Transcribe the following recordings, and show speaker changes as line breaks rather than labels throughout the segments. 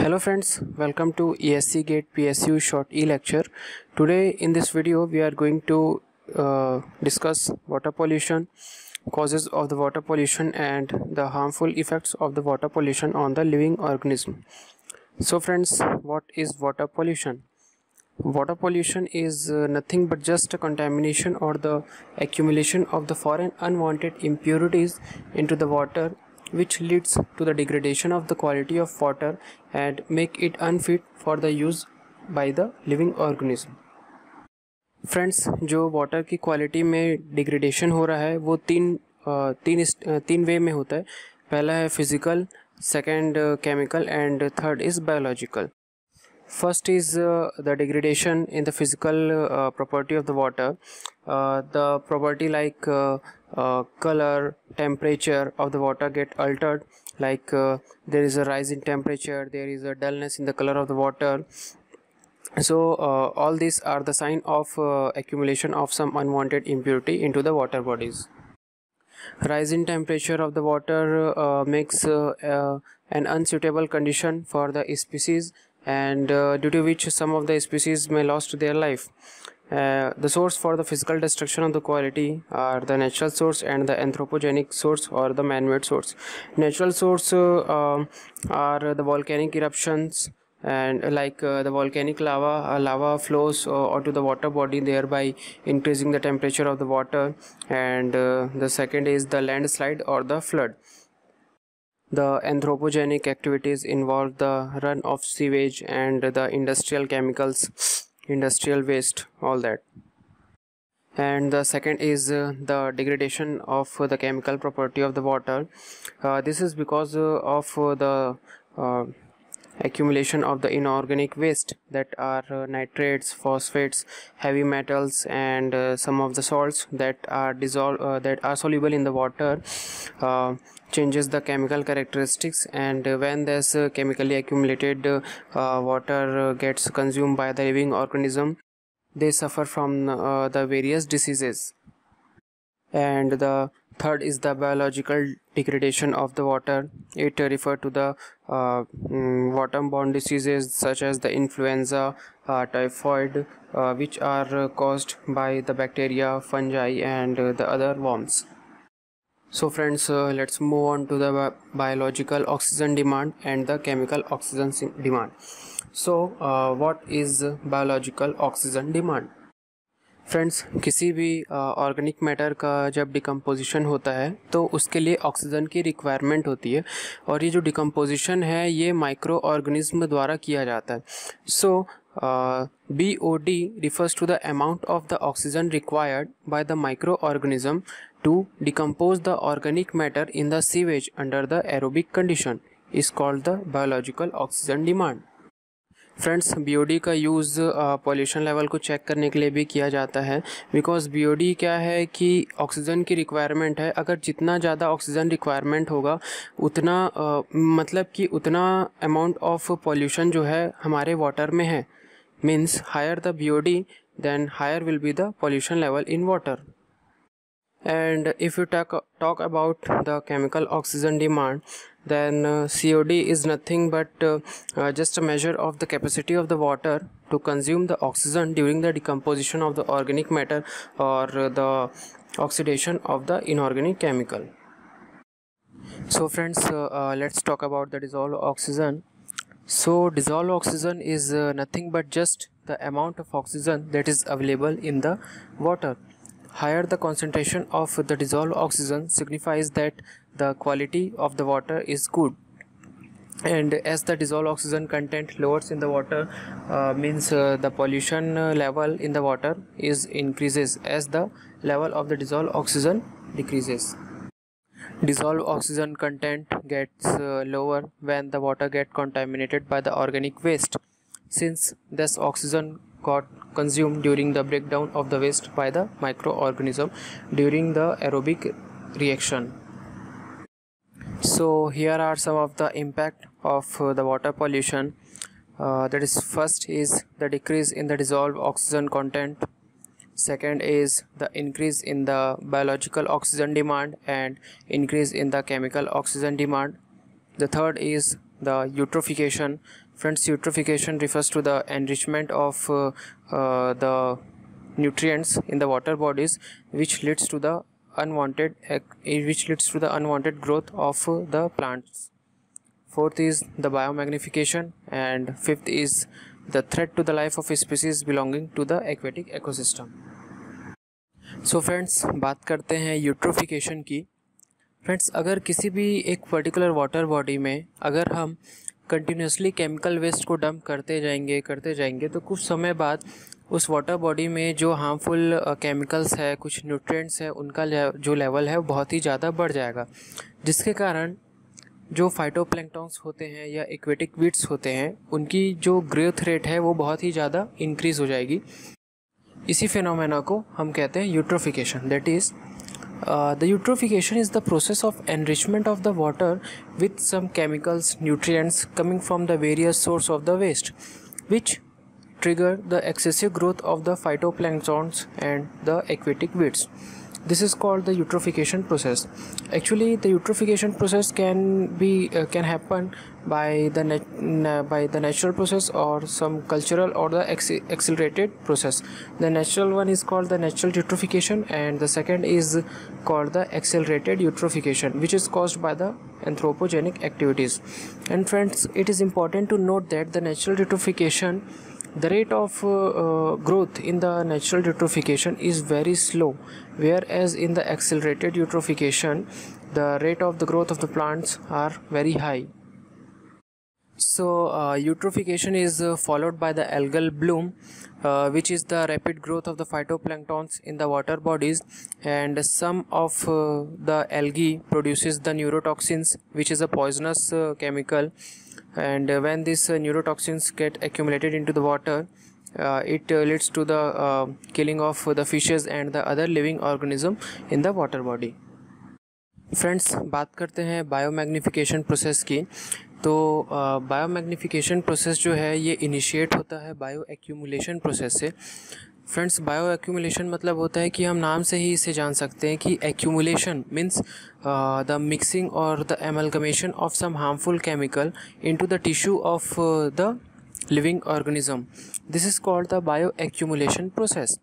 Hello friends, welcome to ESE Gate PSU short e lecture. Today in this video we are going to uh, discuss water pollution, causes of the water pollution and the harmful effects of the water pollution on the living organism. So friends, what is water pollution? Water pollution is uh, nothing but just a contamination or the accumulation of the foreign unwanted impurities into the water which leads to the degradation of the quality of water and make it unfit for the use by the living organism friends जो water की quality में degradation हो रहा है वो तीन तीन तीन वे में होता है पहला है physical second chemical and third is biological first is uh, the degradation in the physical uh, property of the water. Uh, the property like color temperature of the water get altered. Like there is a rise in temperature there is a dullness in the color of the water. So uh, all these are the sign of uh, accumulation of some unwanted impurity into the water bodies. Rise in temperature of the water uh, makes an unsuitable condition for the species and due to which some of the species may lost their life. Uh, the source for the physical destruction of the quality are the natural source and the anthropogenic source or the man-made source. Natural source uh, um, are the volcanic eruptions and like uh, the volcanic lava uh, lava flows uh, onto the water body thereby increasing the temperature of the water. And uh, the second is the landslide or the flood the anthropogenic activities involve the run of sewage and the industrial chemicals industrial waste all that. And the second is uh, the degradation of uh, the chemical property of the water. Uh, this is because of the accumulation of the inorganic waste that are uh, nitrates phosphates heavy metals and uh, some of the salts that are dissolved uh, that are soluble in the water uh, changes the chemical characteristics. And when this uh, chemically accumulated uh, water gets consumed by the living organism they suffer from the various diseases. And the third is the biological degradation of the water. It refers to the uh, mm, waterborne diseases such as the influenza uh, typhoid uh, which are caused by the bacteria fungi and the other worms. So friends uh, let's move on to the biological oxygen demand and the chemical oxygen demand. So uh, what is biological oxygen demand friends, किसी भी organic matter का जब decomposition होता है तो उसके लिए oxygen की रिक्वायरमेंट होती है और ये जो डिकम्पोजिशन है, ये माइक्रो ऑर्गेनिज्म द्वारा किया जाता है। So B O D refers to the amount of the oxygen required by the microorganism to decompose the organic matter in the sewage under the aerobic condition is called the biological oxygen demand friends BOD का use pollution level को check करने के लिए भी किया जाता है। Because BOD क्या है कि ऑक्सीजन की रिक्वायरमेंट है। अगर जितना ज़्यादा ऑक्सीजन रिक्वायरमेंट होगा उतना आ, मतलब कि उतना अमाउंट ऑफ़ पॉल्यूशन जो है हमारे वाटर में है। Means higher the B then higher will be the pollution level in water if you talk talk about the chemical oxygen demand then uh, COD is nothing but uh, uh, just a measure of the capacity of the water to consume the oxygen during the decomposition of the organic matter or the oxidation of the inorganic chemical. So friends uh, uh, let's talk about the dissolved oxygen. So dissolved oxygen is uh, nothing but just the amount of oxygen that is available in the water Higher the concentration of the dissolved oxygen signifies that the quality of the water is good. And as the dissolved oxygen content lowers in the water uh, means uh, the pollution uh, level in the water is increases as the level of the dissolved oxygen decreases. Dissolved oxygen content gets uh, lower when the water get contaminated by the organic waste. Since this oxygen got consumed during the breakdown of the waste by the microorganism during the aerobic reaction. So here are some of the impact of uh, the water pollution. Uh, that is first is the decrease in the dissolved oxygen content. Second is the increase in the biological oxygen demand and increase in the chemical oxygen demand. The third is the eutrophication friends eutrophication refers to the enrichment of the nutrients in the water bodies which leads to the unwanted which leads to the unwanted growth of the plants fourth is the biomagnification and fifth is the threat to the life of species belonging to the aquatic ecosystem so friends बात करते हैं eutrophication की। Friends अगर किसी भी एक particular water body में अगर हम कंटिन्यूसली केमिकल वेस्ट को डंप करते जाएँगे करते जाएँगे। तो कुछ समय बाद उस वाटर बॉडी में जो हार्मफुल केमिकल्स है, कुछ न्यूट्रिएंट्स है, उनका जो लेवल है वो बहुत ही ज़्यादा बढ़ जाएगा। जिसके कारण जो फाइटोप्लैंक्टॉन्स होते हैं या एक्वेटिक वीड्स होते हैं, उनकी जो ग्रोथ रेट है वो बहुत ही ज़्यादा इंक्रीज़ हो जाएगी। इसी फिनोमेना को हम कहते हैं eutrophication that is Uh, the eutrophication is the process of enrichment of the water with some chemicals, nutrients coming from the various source of the waste, which trigger the excessive growth of the phytoplanktons and the aquatic weeds. This is called the eutrophication process. Actually, the eutrophication process can be uh, can happen by the by the natural process or some cultural or the accelerated process. The natural one is called the natural eutrophication and the second is called the accelerated eutrophication which is caused by the anthropogenic activities. And friends it is important to note that the natural eutrophication the rate of uh, uh, growth in the natural eutrophication is very slow whereas in the accelerated eutrophication the rate of the growth of the plants are very high so uh, eutrophication is uh, followed by the algal bloom uh, which is the rapid growth of the phytoplanktons in the water bodies and some of uh, the algae produces the neurotoxins which is a poisonous chemical and uh, when these uh, neurotoxins get accumulated into the water uh, it uh, leads to the uh, killing of the fishes and the other living organism in the water body friends बात करते हैं biomagnification process की तो bio magnification process जो है ये initiate होता है बायो एक्यूमुलेशन प्रोसेस से। फ्रेंड्स बायो एक्यूमुलेशन मतलब होता है कि हम नाम से ही इसे जान सकते हैं कि एक्यूमुलेशन मीन्स द मिक्सिंग और the amalgamation of some harmful chemical into the tissue of the living organism. This is called the bioaccumulation process.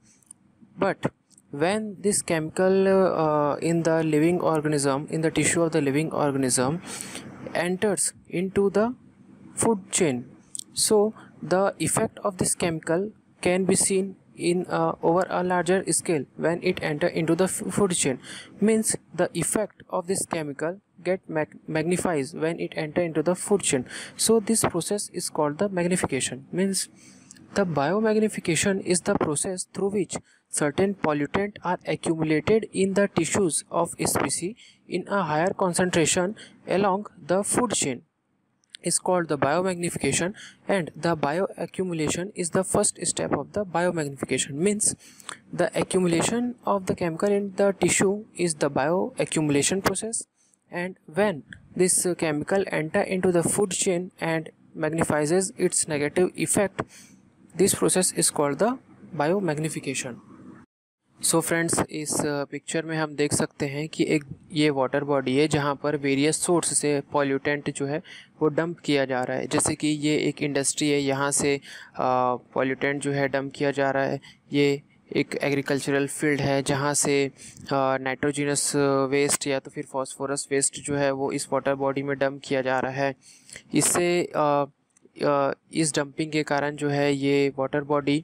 But when this chemical uh, in the living organism in the tissue of the living organism enters into the food chain. So the effect of this chemical can be seen in uh, over a larger scale when it enter into the food chain. Means the effect of this chemical get mag magnifies when it enter into the food chain. So this process is called the magnification. Means the biomagnification is the process through which certain pollutant are accumulated in the tissues of a species in a higher concentration along the food chain. Is called the biomagnification and the bioaccumulation is the first step of the biomagnification. Means the accumulation of the chemical in the tissue is the bioaccumulation process and when this chemical enter into the food chain and magnifies its negative effect this process is called the biomagnification. So so friends इस picture में हम देख सकते हैं कि एक ये water body है जहाँ पर वेरियस सोर्स से पॉल्यूटेंट जो है वो डंप किया जा रहा है। जैसे कि ये एक इंडस्ट्री है, यहाँ से पॉल्यूटेंट जो है डंप किया जा रहा है। ये एक एग्रीकल्चरल फ़ील्ड है जहाँ से नाइट्रोजिनस वेस्ट या तो फिर फॉस्फोरस वेस्ट जो है वो इस वाटर बॉडी में डंप किया जा रहा है। इससे इस डंपिंग के कारण जो है ये वाटर बॉडी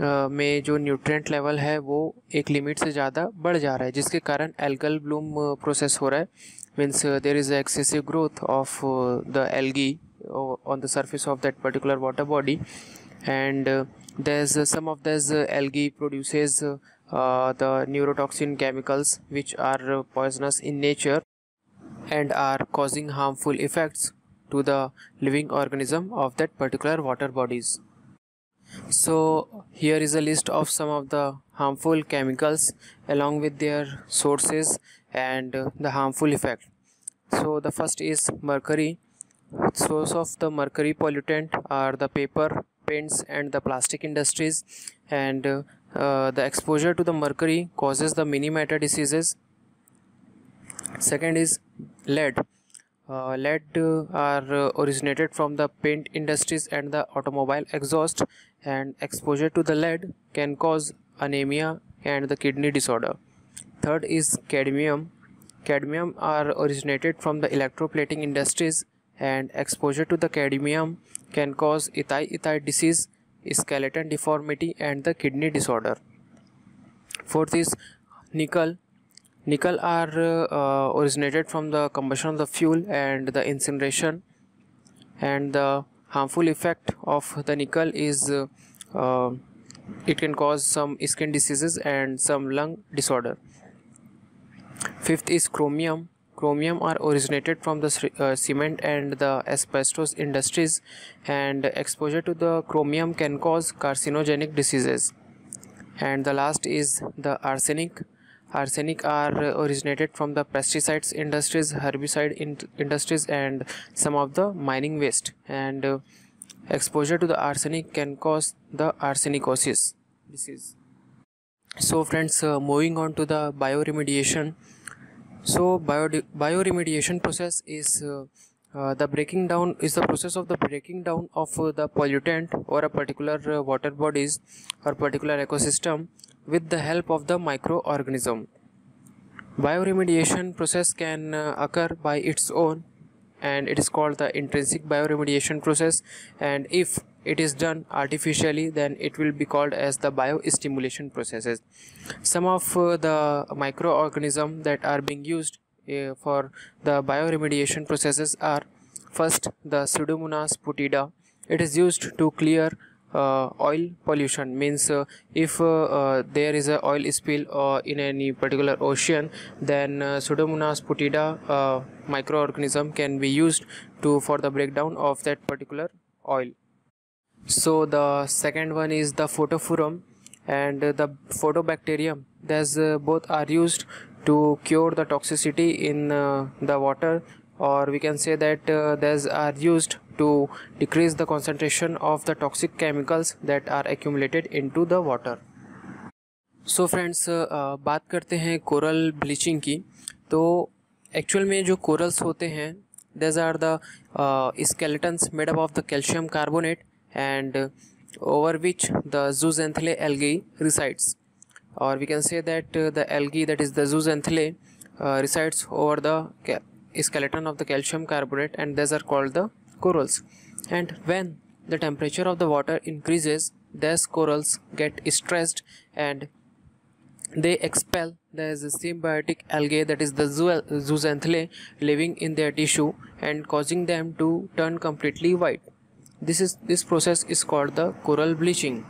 में जो न्यूट्रेंट लेवल है वो एक लिमिट से ज़्यादा बढ़ जा रहा है, जिसके कारण एल्गल ब्लूम प्रोसेस हो रहा है। Means there is excessive growth of the algae on the surface of that particular water body and these some of these algae produces the neurotoxin chemicals which are poisonous in nature and are causing harmful effects to the living organism of that particular water bodies. So here is a list of some of the harmful chemicals along with their sources and the harmful effect. So the first is mercury. Source of the mercury pollutant are the paper paints and the plastic industries. And uh, the exposure to the mercury causes the Minamata diseases. Second is lead uh, lead uh, are uh, originated from the paint industries and the automobile exhaust and exposure to the lead can cause anemia and the kidney disorder. Third is cadmium. Cadmium are originated from the electroplating industries and exposure to the cadmium can cause ethie disease skeleton deformity and the kidney disorder. Fourth is nickel nickel are uh, originated from the combustion of the fuel and the incineration and the harmful effect of the nickel is uh, uh, it can cause some skin diseases and some lung disorder. Fifth is chromium. Chromium are originated from the uh, cement and the asbestos industries and exposure to the chromium can cause carcinogenic diseases. And the last is the arsenic arsenic are originated from the pesticides industries herbicide in industries and some of the mining waste. And uh, exposure to the arsenic can cause the arsenicosis disease. So friends uh, moving on to the bioremediation. So bio bioremediation process is uh, uh, the breaking down is the process of the breaking down of uh, the pollutant or a particular uh, water bodies or particular ecosystem with the help of the microorganism. Bioremediation process can occur by its own and it is called the intrinsic bioremediation process and if it is done artificially then it will be called as the biostimulation processes some of the microorganisms that are being used uh, for the bioremediation processes are first the pseudomonas putida. It is used to clear uh, oil pollution. Means uh, if uh, there is a oil spill in any particular ocean then pseudomonas putida microorganism can be used to for the breakdown of that particular oil. So the second one is the phytophthora and the photobacterium uh, both are used to cure the toxicity in uh, the water or we can say that uh, these are used to decrease the concentration of the toxic chemicals that are accumulated into the water so so friends uh, बात करते हैं coral bleaching की तो actual में जो corals होते हैं these are the skeletons made up of the calcium carbonate and over which the zooxanthellae algae resides or we can say that uh, the algae that is the zooxanthellae uh, resides over the skeleton of the calcium carbonate and these are called the corals. And when the temperature of the water increases these corals get stressed and they expel a symbiotic algae that is the zooxanthellae living in their tissue and causing them to turn completely white. This is this process is called the coral bleaching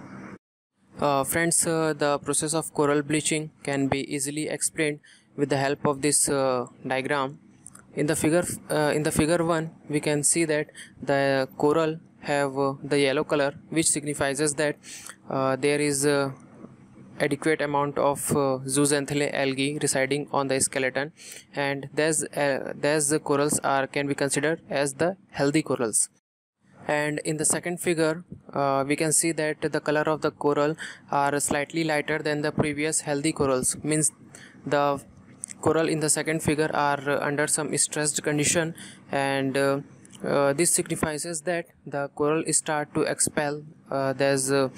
uh, friends uh, the process of coral bleaching can be easily explained with the help of this uh, diagram. In the figure uh, in the figure 1 we can see that the coral have uh, the yellow color which signifies that uh, there is adequate amount of zooxanthellae algae residing on the skeleton. And these these corals are can be considered as the healthy corals and in the second figure uh, we can see that the color of the coral are slightly lighter than the previous healthy corals. Means the coral in the second figure are under some stressed condition and uh, uh, this signifies that the coral start to expel uh, there's uh,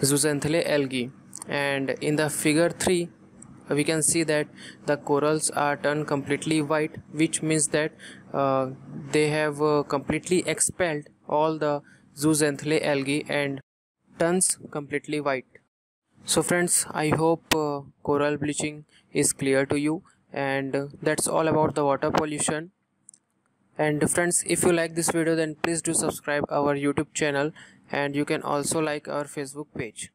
zooxanthellae algae. And in the figure 3 we can see that the corals are turned completely white which means that uh, they have uh, completely expelled all the zooxanthellae algae and turns completely white. So friends i hope uh, coral bleaching is clear to you and that's all about the water pollution. And friends if you like this video then please do subscribe our youtube channel and you can also like our facebook page